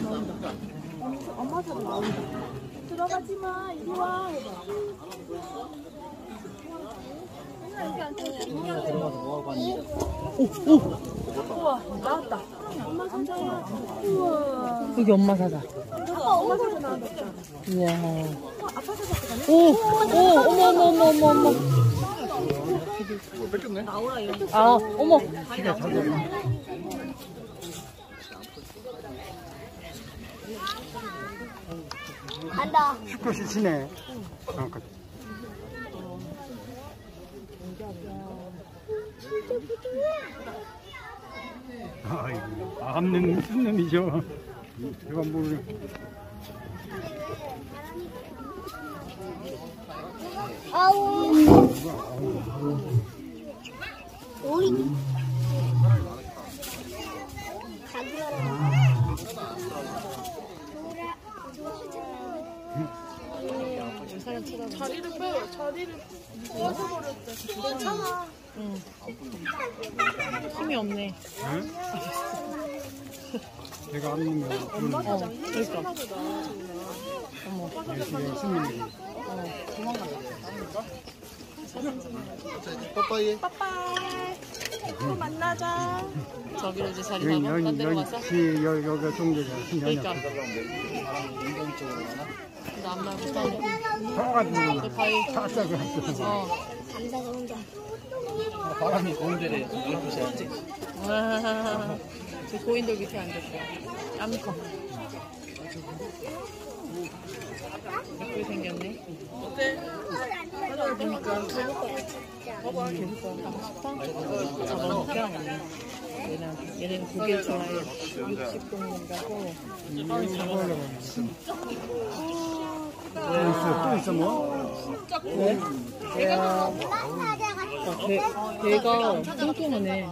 나온다. 엄마도 나온다. 들어가지 마. 이리 와. 해봐. 우와 나왔다. 엄마 사자. 우와. 여기 엄마 사자. 아빠 엄마 사자 나왔다. 우와. 아빠 사자 가네. 오, 오, 어머, 어머, 어머, 어머, 어머. 뺏겼네? 아, 어머. 간다. 슈퍼시 치네. 어, 그- 아이고, 암는 무슨 놈이죠? 제가 모르 아우. 오이. 자리를 빼, 자리를 꺼져버렸대. 괜찮아. 응. 힘이 없네. 응? 제가 암는 거. 엄마. 어, 그러니까. 어머. 예수의 스님이. 어, 도망간다. 빠빠이. 빠빠이. 또 만나자. 저기로 이제 자리 여기, 잡아? 딴 여기, 데로 여기? 뒤에 여기, 여기가 종교가 그러니까. 나 앞날 못하네. 살짝 갔어. 어. 감사가 혼자. 바람이 공대래 열부시야지 와, 저 고인돌 밑에 앉았어. 암컷. 예쁘게 생겼네. 그러니까. 봐봐, 계속 봐. 싶어? 아, 너무 불안하네. 얘는, 얘는 고기를 좋아해. 육식동물 가고. 이거 올라가네. 또 있어, 뭐? 왜? 야, 배, 배가 뚱뚱하네.